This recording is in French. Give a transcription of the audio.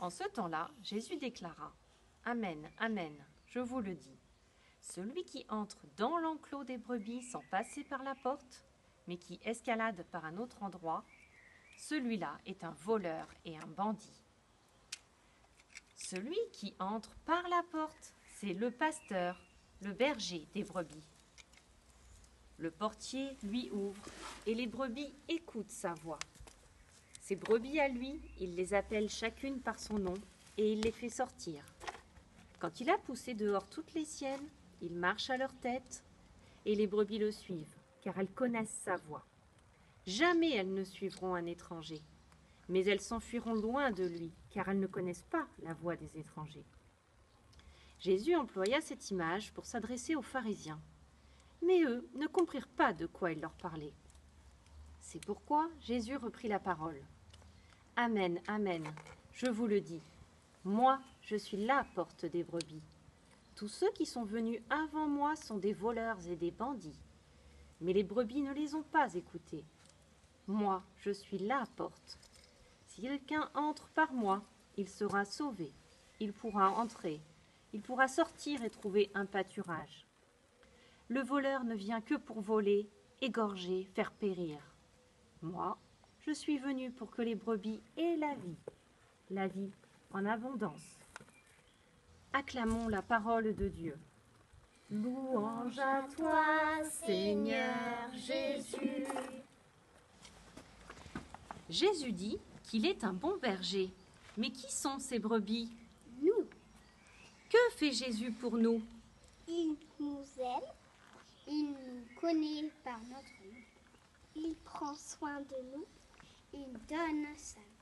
En ce temps-là, Jésus déclara Amen, Amen, je vous le dis. Celui qui entre dans l'enclos des brebis sans passer par la porte, mais qui escalade par un autre endroit, celui-là est un voleur et un bandit. Celui qui entre par la porte, c'est le pasteur, le berger des brebis. Le portier lui ouvre et les brebis écoutent sa voix. Ses brebis à lui, il les appelle chacune par son nom et il les fait sortir. Quand il a poussé dehors toutes les siennes, il marche à leur tête et les brebis le suivent, car elles connaissent sa voix. Jamais elles ne suivront un étranger, mais elles s'enfuiront loin de lui, car elles ne connaissent pas la voix des étrangers. Jésus employa cette image pour s'adresser aux pharisiens, mais eux ne comprirent pas de quoi il leur parlait. C'est pourquoi Jésus reprit la parole. Amen, amen, je vous le dis, moi je suis la porte des brebis. Tous ceux qui sont venus avant moi sont des voleurs et des bandits, mais les brebis ne les ont pas écoutés. Moi, je suis la porte. Si quelqu'un entre par moi, il sera sauvé. Il pourra entrer. Il pourra sortir et trouver un pâturage. Le voleur ne vient que pour voler, égorger, faire périr. Moi, je suis venu pour que les brebis aient la vie, la vie en abondance. Acclamons la parole de Dieu. Louange à toi, Seigneur Jésus. Jésus dit qu'il est un bon berger. Mais qui sont ces brebis? Nous. Que fait Jésus pour nous? Il nous aime. Il nous connaît par notre nom. Il prend soin de nous. Il donne sa vie